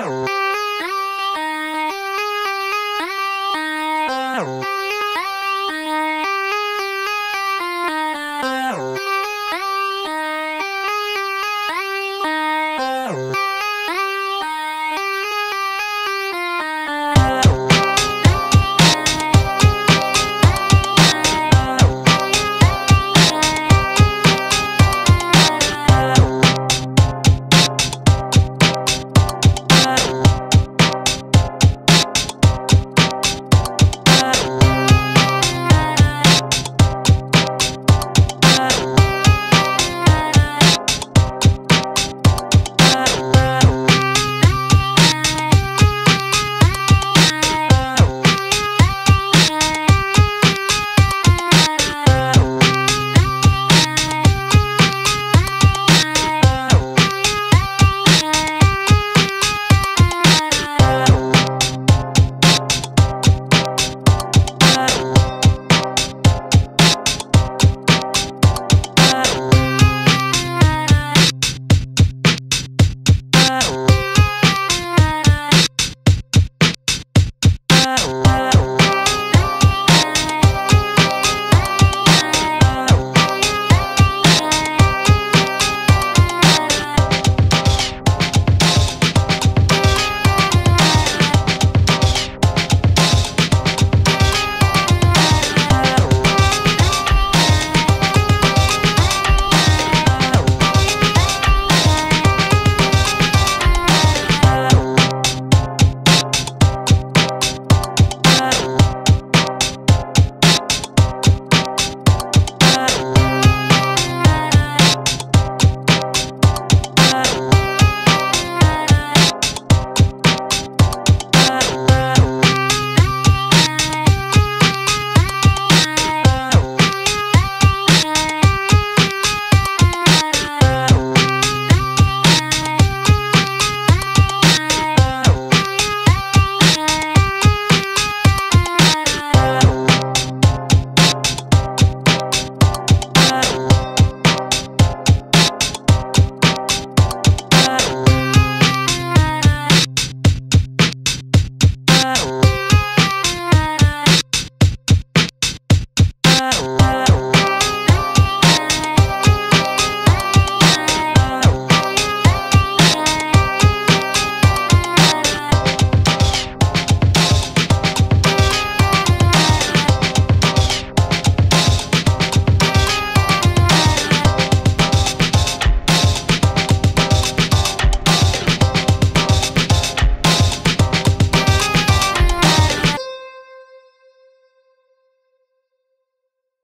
Bye.